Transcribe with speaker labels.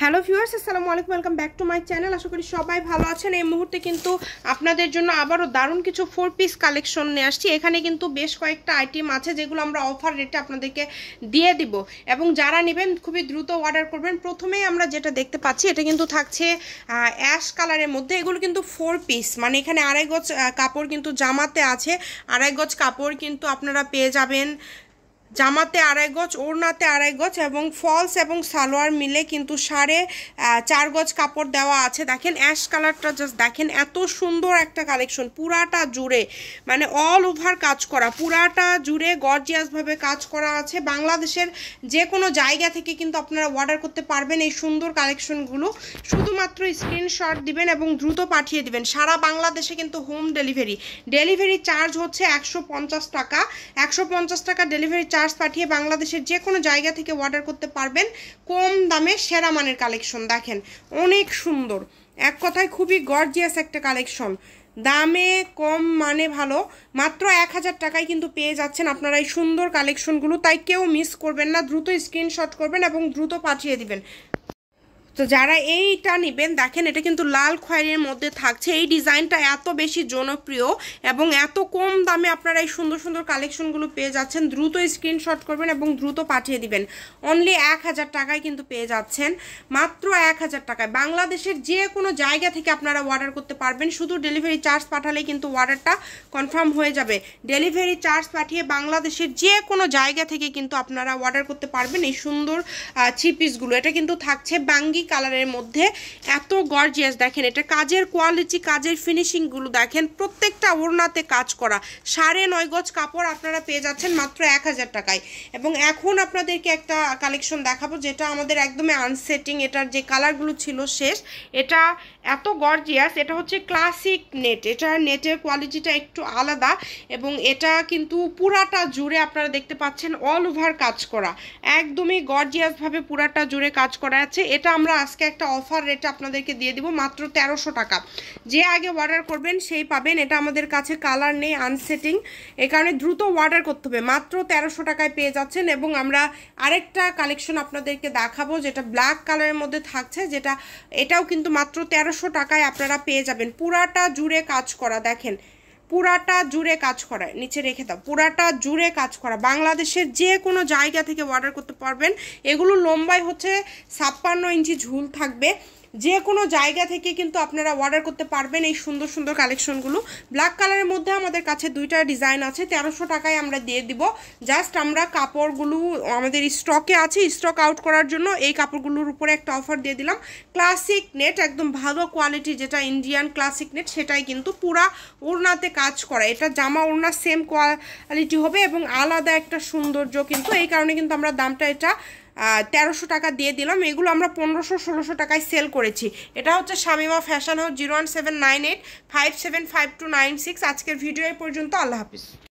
Speaker 1: Hello viewers, আসসালামু আলাইকুম, welcome back to my channel. আশা করি সবাই ভালো আছেন। এই মুহূর্তে কিন্তু আপনাদের জন্য আবারও দারুণ কিছু ফোর পিস কালেকশন নিয়ে আসছি। এখানে কিন্তু বেশ কয়েকটা আইটেম আছে যেগুলো আমরা অফার রেটে আপনাদেরকে দিয়ে দিব। এবং যারা নেবেন, খুবই দ্রুত অর্ডার করবেন। প্রথমেই আমরা যেটা দেখতে পাচ্ছি, এটা কিন্তু থাকছে অ্যাশ কালারের মধ্যে। এগুলো কিন্তু ফোর পিস মানে এখানে আড়াই গজ কাপড় কিন্তু জামাতে আছে। আড়াই গজ কাপড় কিন্তু আপনারা পেয়ে যাবেন। জামাতে আড়াই গজ, ওড়নাতে আড়াই গজ এবং ফলস এবং সালোয়ার মিলে কিন্তু সাড়ে চার গজ কাপড় দেওয়া আছে। দেখেন, অ্যাশ কালারটা জাস্ট দেখেন, এত সুন্দর একটা কালেকশন। পুরাটা জুড়ে মানে অল ওভার কাজ করা, পুরাটা জুড়ে গর্জিয়াসভাবে কাজ করা আছে। বাংলাদেশের যে কোনো জায়গা থেকে কিন্তু আপনারা অর্ডার করতে পারবেন এই সুন্দর কালেকশনগুলো। শুধুমাত্র স্ক্রিনশট দিবেন এবং দ্রুত পাঠিয়ে দিবেন। সারা বাংলাদেশে কিন্তু হোম ডেলিভারি ডেলিভারি চার্জ হচ্ছে একশো পঞ্চাশ টাকা। একশো পঞ্চাশ টাকা ডেলিভারি চার্জ পাঠিয়ে বাংলাদেশের যে কোনো জায়গা থেকে অর্ডার করতে পারবেন। কম দামে সেরা মানের কালেকশন দেখেন। অনেক সুন্দর। এক কথায় খুবই গর্জিয়াস একটা কালেকশন দামে কম মানে ভালো। মাত্র এক হাজার টাকায় কিন্তু পেয়ে যাচ্ছেন আপনারা এই সুন্দর কালেকশনগুলো তাই কেউ মিস করবেন না। দ্রুত স্ক্রিনশট করবেন এবং দ্রুত পাঠিয়ে দিবেন। তো যারা এইটা নেবেন, দেখেন এটা কিন্তু লাল খয়েরির মধ্যে থাকছে। এই ডিজাইনটা এত বেশি জনপ্রিয় এবং এত কম দামে আপনারা এই সুন্দর সুন্দর কালেকশনগুলো পেয়ে যাচ্ছেন। দ্রুত স্ক্রিনশট করবেন এবং দ্রুত পাঠিয়ে দিবেন। অনলি এক হাজার টাকায় কিন্তু পেয়ে যাচ্ছেন। মাত্র এক হাজার টাকায়। বাংলাদেশের যে কোনো জায়গা থেকে আপনারা অর্ডার করতে পারবেন। শুধু ডেলিভারি চার্জ পাঠালে কিন্তু অর্ডারটা কনফার্ম হয়ে যাবে। ডেলিভারি চার্জ পাঠিয়ে বাংলাদেশের যে কোনো জায়গা থেকে কিন্তু আপনারা অর্ডার করতে পারবেন এই সুন্দর থ্রি পিসগুলো এটা কিন্তু থাকছে বাঙ্গি কালারের মধ্যে এত গর্জিয়াস দেখেন, এটা কাজের কোয়ালিটি কাজের ফিনিশিংগুলো দেখেন, প্রত্যেকটা ওড়নাতে কাজ করা। সাড়ে নয় গজ কাপড় আপনারা পেয়ে যাচ্ছেন মাত্র এক হাজার টাকায়। এবং এখন আপনাদেরকে একটা কালেকশন দেখাবো, যেটা আমাদের একদমই আনসেটিং এটার যে কালারগুলো ছিল শেষ, এটা এত গর্জিয়াস এটা হচ্ছে ক্লাসিক নেট এটার নেটের কোয়ালিটিটা একটু আলাদা। এবং এটা কিন্তু পুরাটা জুড়ে আপনারা দেখতে পাচ্ছেন অল ওভার কাজ করা। একদমই গর্জিয়াসভাবে পুরাটা জুড়ে কাজ করা আছে। এটা আমরা আজকে একটা অফার রেটে আপনাদেরকে দিয়ে দিব মাত্র তেরোশো টাকা। যে আগে অর্ডার করবেন, সেই পাবেন। এটা আমাদের কাছে কালার নেই আনসেটিং এ কারণে দ্রুত অর্ডার করতে হবে। মাত্র তেরোশো টাকায় পেয়ে যাচ্ছেন এবং আমরা আরেকটা কালেকশন আপনাদেরকে দেখাবো, যেটা ব্ল্যাক কালারের মধ্যে থাকছে, যেটা, এটাও কিন্তু মাত্র তেরোশো টাকায় আপনারা পেয়ে যাবেন। পুরাটা জুড়ে কাজ করা, দেখেন। পুরাটা জুড়ে কাজ করা, নিচে রেখে দাও, পুরাটা জুড়ে কাজ করা। বাংলাদেশের যে কোনো জায়গা থেকে অর্ডার করতে পারবেন। এগুলো লম্বায় হচ্ছে ছাপ্পান্ন ইঞ্চি ঝুল থাকবে। যে কোনো জায়গা থেকে কিন্তু আপনারা অর্ডার করতে পারবেন এই সুন্দর সুন্দর কালেকশনগুলো ব্ল্যাক কালারের মধ্যে আমাদের কাছে দুইটা ডিজাইন আছে, তেরোশো টাকায় আমরা দিয়ে দিব। জাস্ট আমরা কাপড়গুলো আমাদের স্টকে আছে স্টক আউট করার জন্য এই কাপড়গুলোর উপরে একটা অফার দিয়ে দিলাম। ক্লাসিক নেট একদম ভালো কোয়ালিটি যেটা ইন্ডিয়ান ক্লাসিক নেট সেটাই কিন্তু পুরা ওড়নাতে কাজ করা। এটা জামা ওড়না সেম কোয়ালিটি হবে এবং আলাদা একটা সৌন্দর্য কিন্তু, এই কারণে কিন্তু আমরা দামটা এটা তেরোশো টাকা দিয়ে দিলাম। এগুলো আমরা পনেরোশো, ষোলোশো টাকায় সেল করেছি। এটা হচ্ছে Shamima fashion house zero one seven nine eight five seven five two nine six আজকের ভিডিও এই পর্যন্ত। আল্লাহ হাফিজ।